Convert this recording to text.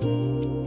Música